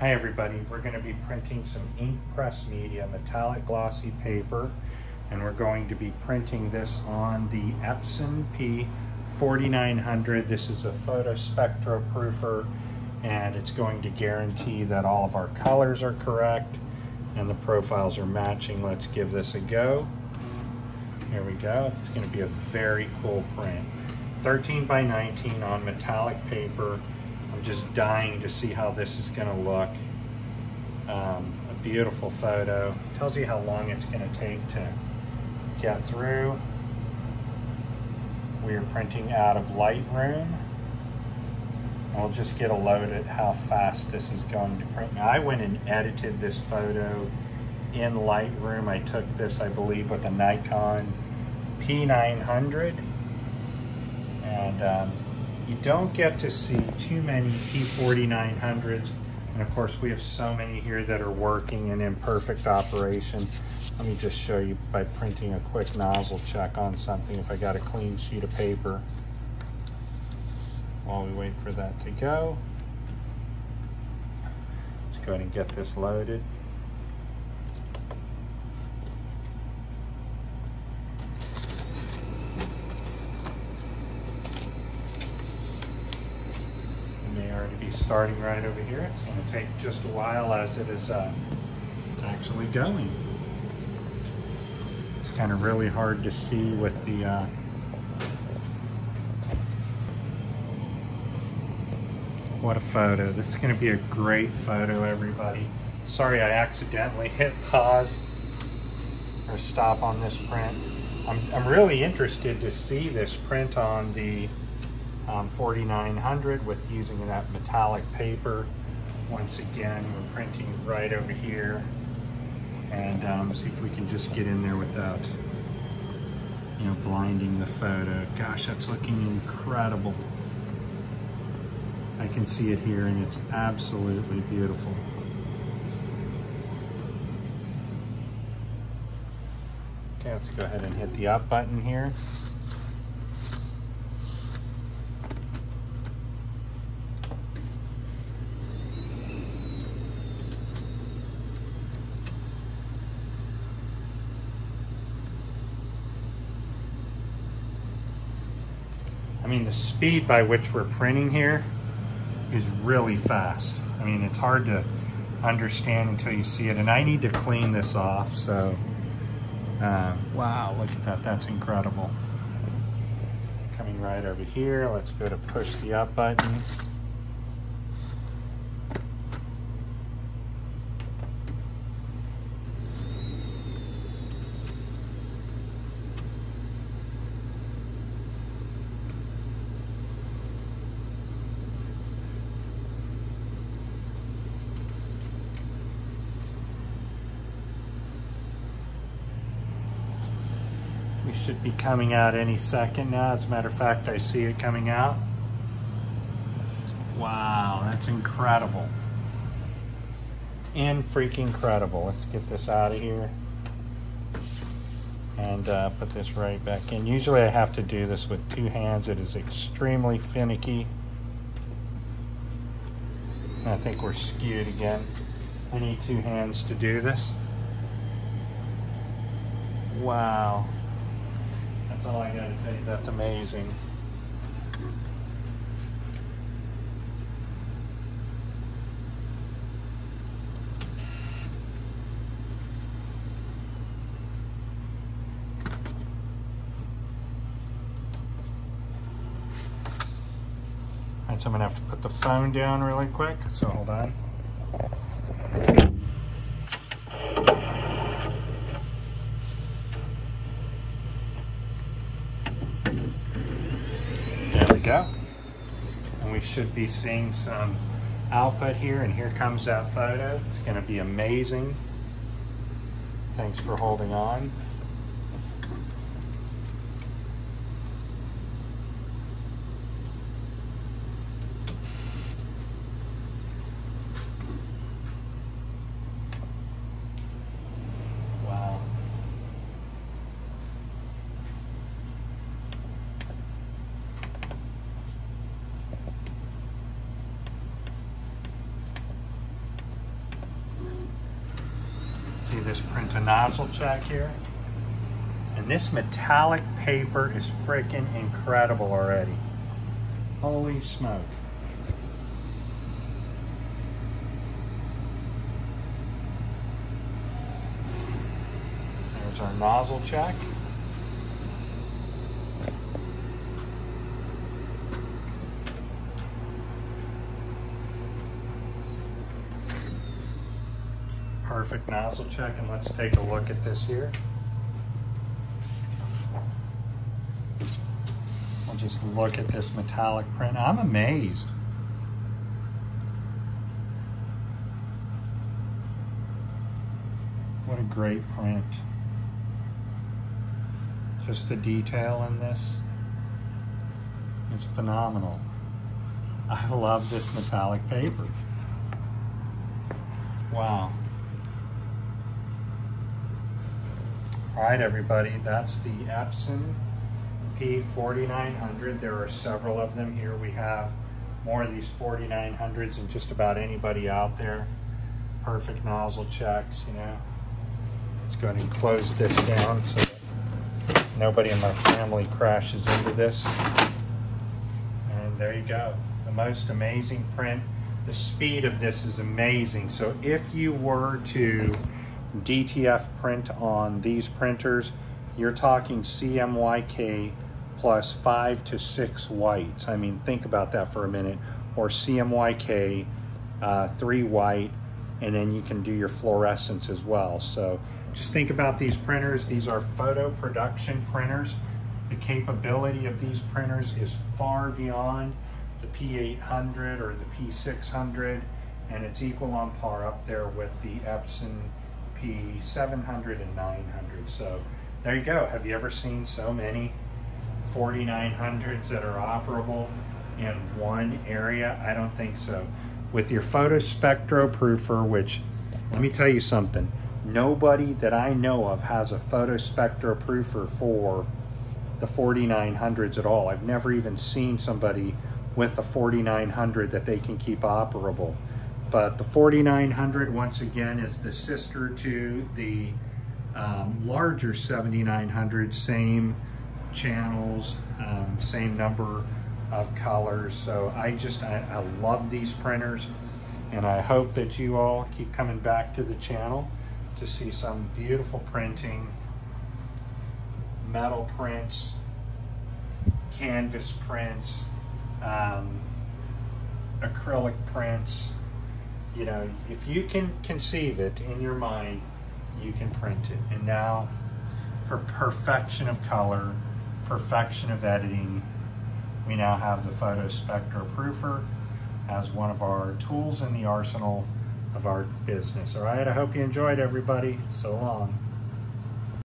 Hi everybody, we're going to be printing some ink press media metallic glossy paper and we're going to be printing this on the Epson P4900. This is a photospectroproofer and it's going to guarantee that all of our colors are correct and the profiles are matching. Let's give this a go. Here we go. It's going to be a very cool print. 13 by 19 on metallic paper. I'm just dying to see how this is going to look. Um, a beautiful photo. Tells you how long it's going to take to get through. We are printing out of Lightroom. we'll just get a load at how fast this is going to print. Now I went and edited this photo in Lightroom. I took this, I believe, with a Nikon P900. And um, you don't get to see too many P4900s. And of course, we have so many here that are working and in perfect operation. Let me just show you by printing a quick nozzle check on something if I got a clean sheet of paper. While we wait for that to go, let's go ahead and get this loaded. be starting right over here. It's going to take just a while as it is uh, actually going. It's kind of really hard to see with the uh, What a photo. This is going to be a great photo, everybody. Sorry I accidentally hit pause or stop on this print. I'm, I'm really interested to see this print on the um, 4900 with using that metallic paper. Once again, we're printing right over here. And um, see if we can just get in there without, you know, blinding the photo. Gosh, that's looking incredible. I can see it here and it's absolutely beautiful. Okay, let's go ahead and hit the up button here. I mean, the speed by which we're printing here is really fast. I mean, it's hard to understand until you see it. And I need to clean this off, so, uh, wow, look at that, that's incredible. Coming right over here, let's go to push the up button. We should be coming out any second now. As a matter of fact, I see it coming out. Wow, that's incredible. And freaking incredible. Let's get this out of here and uh, put this right back in. Usually I have to do this with two hands. It is extremely finicky. I think we're skewed again. I need two hands to do this. Wow. That's all I gotta tell you. That's amazing. Alright, so I'm gonna have to put the phone down really quick, so hold on. Go. And we should be seeing some output here, and here comes that photo. It's gonna be amazing. Thanks for holding on. This print nozzle check here? And this metallic paper is freaking incredible already. Holy smoke. There's our nozzle check. Perfect nozzle check and let's take a look at this here. We'll just look at this metallic print. I'm amazed. What a great print. Just the detail in this is phenomenal. I love this metallic paper. Wow. All right, everybody, that's the Epson P4900. There are several of them here. We have more of these 4900s than just about anybody out there. Perfect nozzle checks, you know. Let's go ahead and close this down so nobody in my family crashes into this. And there you go. The most amazing print. The speed of this is amazing. So if you were to DTF print on these printers, you're talking CMYK plus five to six whites. I mean, think about that for a minute. Or CMYK, uh, three white, and then you can do your fluorescence as well. So just think about these printers. These are photo production printers. The capability of these printers is far beyond the P800 or the P600, and it's equal on par up there with the Epson P700 and 900. So there you go. Have you ever seen so many 4900s that are operable in one area? I don't think so. With your photospectroproofer, which let me tell you something, nobody that I know of has a photospectroproofer for the 4900s at all. I've never even seen somebody with a 4900 that they can keep operable. But the 4900, once again, is the sister to the um, larger 7900, same channels, um, same number of colors. So I just, I, I love these printers and I hope that you all keep coming back to the channel to see some beautiful printing, metal prints, canvas prints, um, acrylic prints. You know, if you can conceive it in your mind, you can print it. And now, for perfection of color, perfection of editing, we now have the Photo Spectra Proofer as one of our tools in the arsenal of our business. All right, I hope you enjoyed everybody. So long.